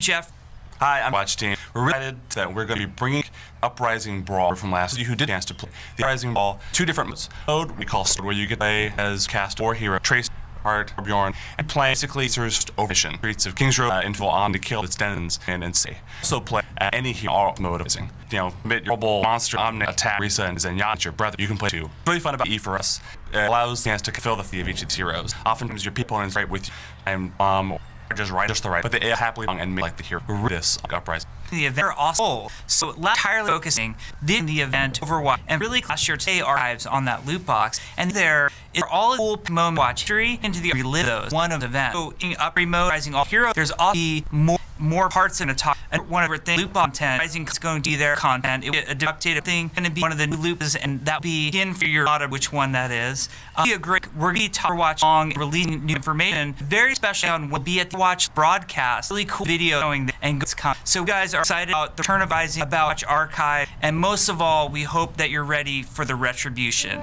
Jeff. Hi, I'm Watch Team. We're excited that we're going to be bringing Uprising Brawl from last year who did chance to play the Uprising Brawl. Two different modes. Mode we call where you get play as cast or hero, Trace, Heart, or Bjorn, and play basically first overmission. Streets of King's Row, uh, info on to kill its denizens and and say. Also play at any hero mode of using. You know, commit your mobile monster, Omni, attack, Risa, and Zenyatta, your brother. You can play too. It's Really fun about E for us. It allows the chance to fulfill the fee of each of these heroes. Oftentimes your opponent's right with you. And um just right, just the right, but they happily and make like the hero this uprising. The event are also oh, so entirely focusing the, the event Overwatch and really class your stay archives on that loot box, and there is all cool moment watch history into the relive one of the event. So in up remote rising all heroes, there's all the more more parts in a top and one of our thing loop content rising is going to be their content. It will be a updated thing going to be one of the new loops and that'll be in for your of which one that is. Uh, be a great we're going to be watch long releasing new information. Very special on will be at the watch broadcast. Really cool video showing the, and so guys are excited about the turn of rising about watch archive and most of all we hope that you're ready for the retribution